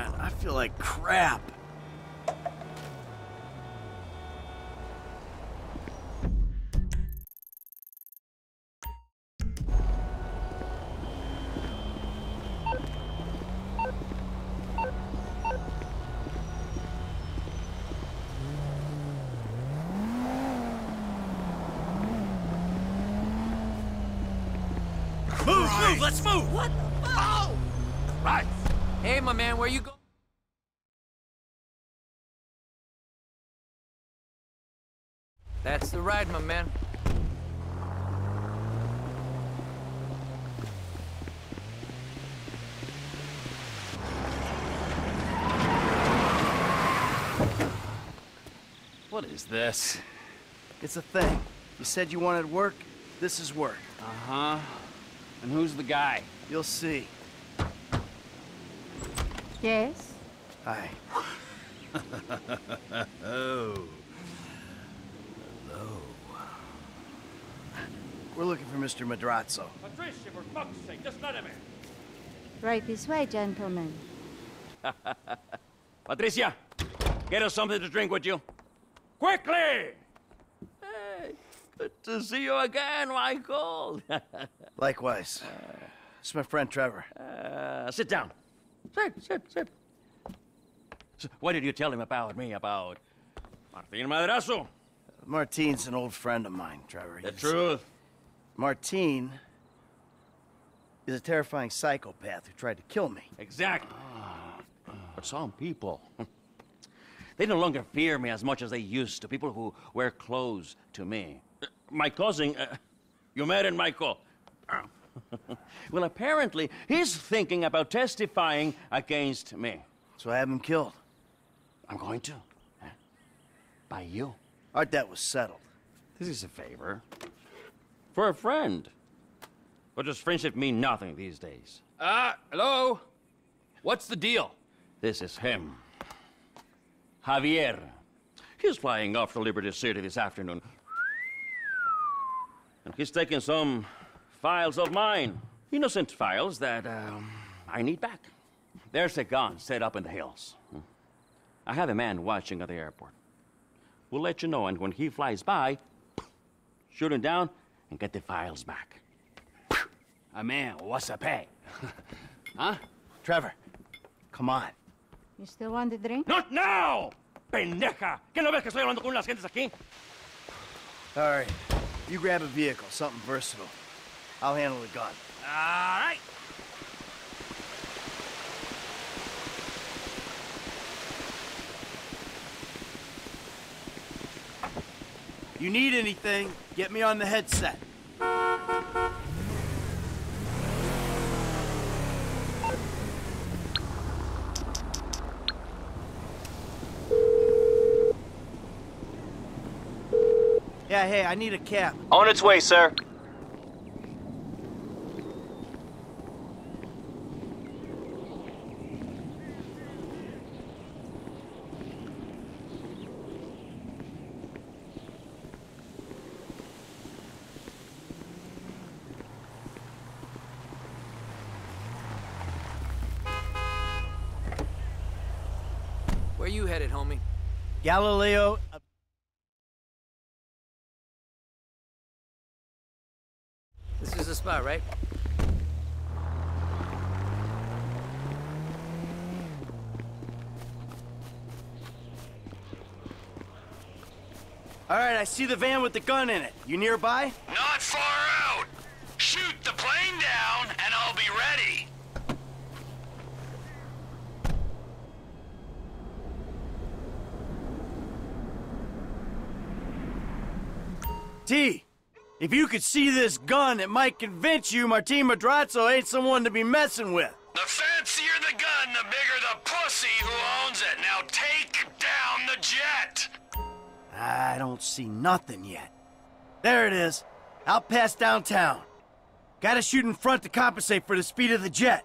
man, I feel like crap. Move, move, let's move! What the fuck? Oh! Right. Hey, my man, where you go? That's the ride, my man. What is this? It's a thing. You said you wanted work. This is work. Uh-huh. And who's the guy? You'll see. Yes? Hi. Oh. We're looking for Mr. Madrazo. Patricia, for fuck's sake, just let him in. Right this way, gentlemen. Patricia, get us something to drink, would you? Quickly! Hey, good to see you again, Michael. Likewise. It's my friend Trevor. Uh, sit down. Sit, sit, sit. So, what did you tell him about me, about Martin Madrazo? Martine's an old friend of mine, Trevor. The He's- truth. Martine is a terrifying psychopath who tried to kill me. Exactly. But some people, they no longer fear me as much as they used to. People who wear clothes to me. Uh, My cousin, uh, you met in Michael. well, apparently, he's thinking about testifying against me. So I have him killed. I'm going to. huh? By you. Our debt was settled. This is a favor. For a friend. But does friendship mean nothing these days? Ah, hello? What's the deal? This is him. Javier. He's flying off to Liberty City this afternoon. And he's taking some files of mine. Innocent files that um, I need back. There's a gun set up in the hills. I have a man watching at the airport. We'll let you know, and when he flies by, shoot him down and get the files back. A man, what's the pay? huh? Trevor, come on. You still want the drink? Not now! Pendeja! ¿Qué no ves que estoy hablando con las gentes aquí? All right. You grab a vehicle, something versatile. I'll handle the gun. All right. You need anything, get me on the headset. Yeah, hey, I need a cab. On its way, sir. Headed, homie? Galileo. This is the spot, right? All right, I see the van with the gun in it. You nearby? Not far out. Shoot the plane down, and I'll be ready. T, if you could see this gun, it might convince you Martin Madrazo ain't someone to be messing with. The fancier the gun, the bigger the pussy who owns it. Now take down the jet. I don't see nothing yet. There it is. Out past downtown. Gotta shoot in front to compensate for the speed of the jet.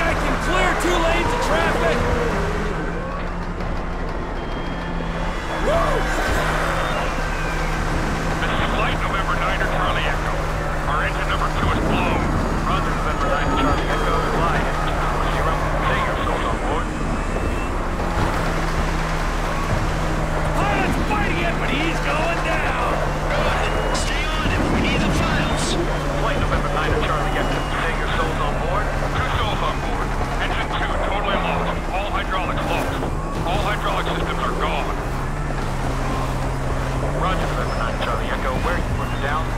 I can clear two lanes of traffic. Woo! down.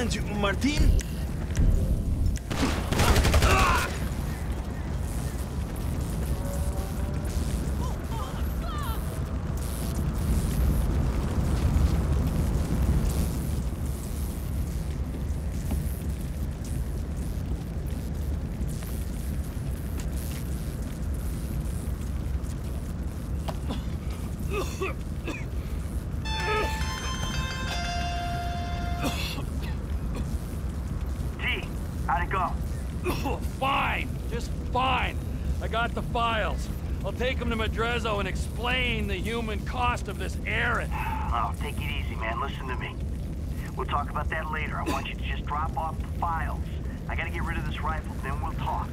And Martin? How'd it go? fine! Just fine! I got the files. I'll take them to Madrazo and explain the human cost of this errand. Oh, take it easy, man. Listen to me. We'll talk about that later. I want you to just drop off the files. I gotta get rid of this rifle, then we'll talk.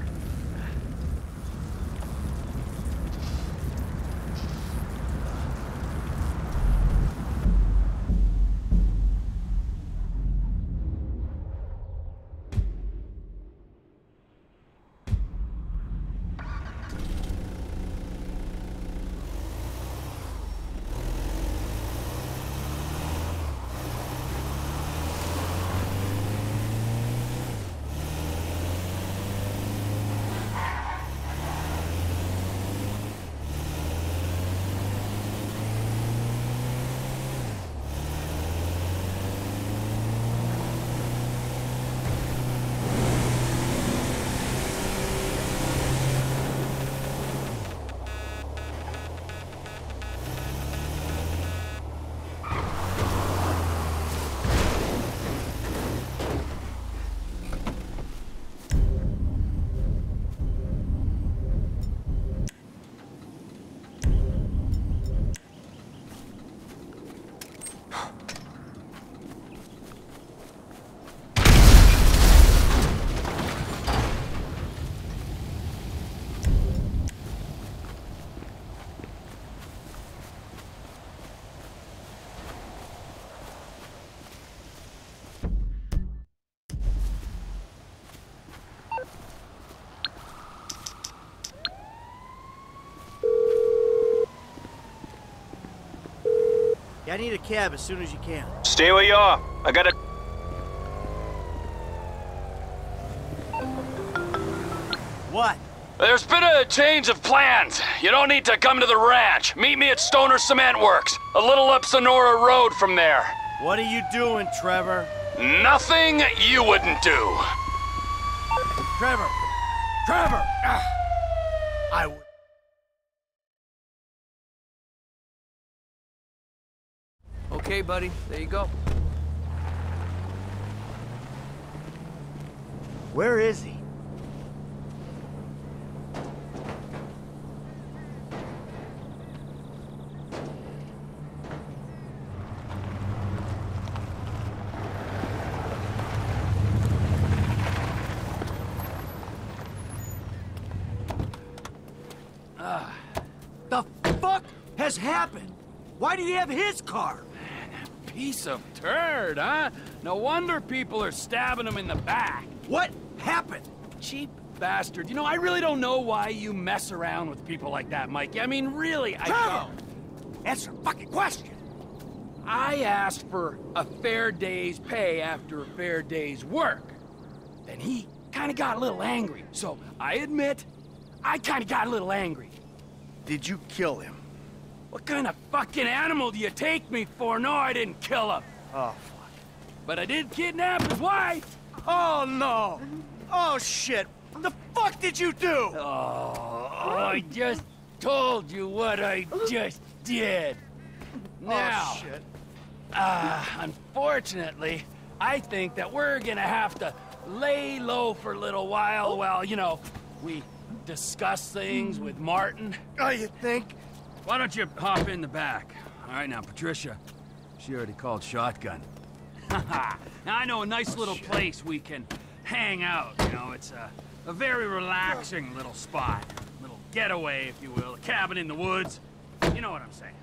Yeah, I need a cab as soon as you can. Stay where you are. I gotta... What? There's been a change of plans. You don't need to come to the ranch. Meet me at Stoner Cement Works, a little up Senora Road from there. What are you doing, Trevor? Nothing you wouldn't do. Trevor! Trevor! Ah, Okay, buddy. There you go. Where is he? Ah, The fuck has happened? Why do he have his car? Piece of turd, huh? No wonder people are stabbing him in the back. What happened? Cheap bastard. You know, I really don't know why you mess around with people like that, Mikey. I mean, really, I Trevor! don't. Answer the fucking question. I asked for a fair day's pay after a fair day's work. Then he kind of got a little angry. So I admit, I kind of got a little angry. Did you kill him? What kind of fucking animal do you take me for? No, I didn't kill him. Oh, fuck. But I did kidnap his wife. Oh, no. Oh, shit. What the fuck did you do? Oh, I just told you what I just did. Now, Oh, shit. uh, unfortunately, I think that we're gonna have to lay low for a little while while, you know, we discuss things with Martin. Oh, you think? Why don't you hop in the back? All right, now, Patricia. She already called shotgun. now, I know a nice little place we can hang out, you know. It's a, a very relaxing little spot. A Little getaway, if you will. A cabin in the woods. You know what I'm saying.